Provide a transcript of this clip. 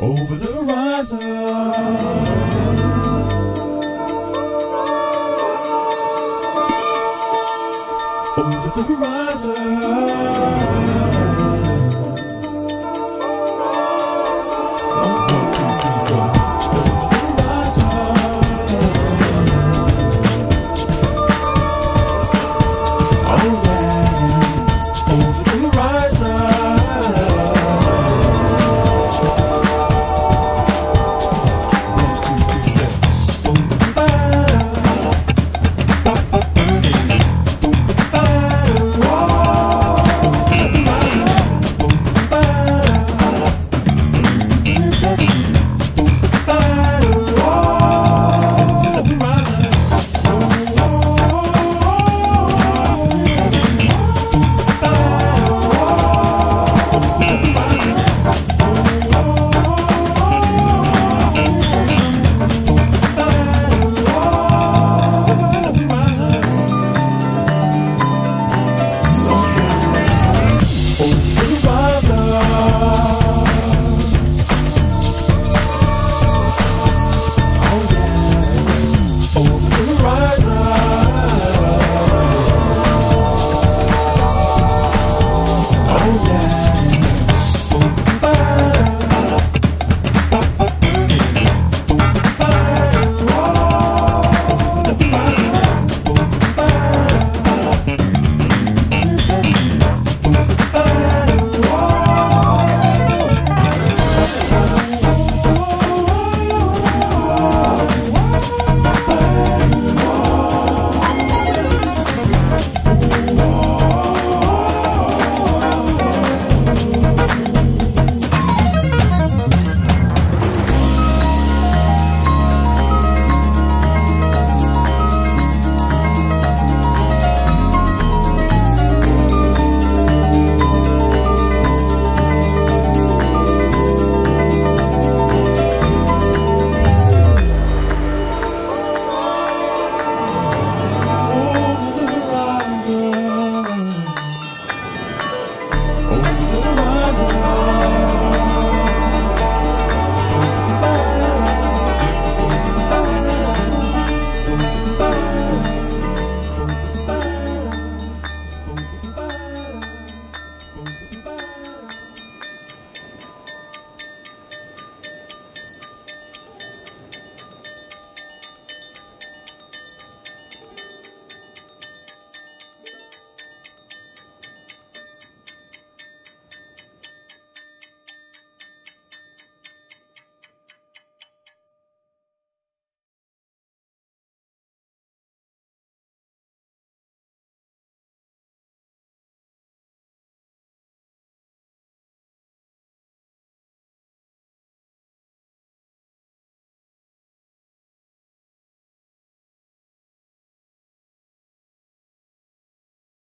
Over the horizon. Over the horizon.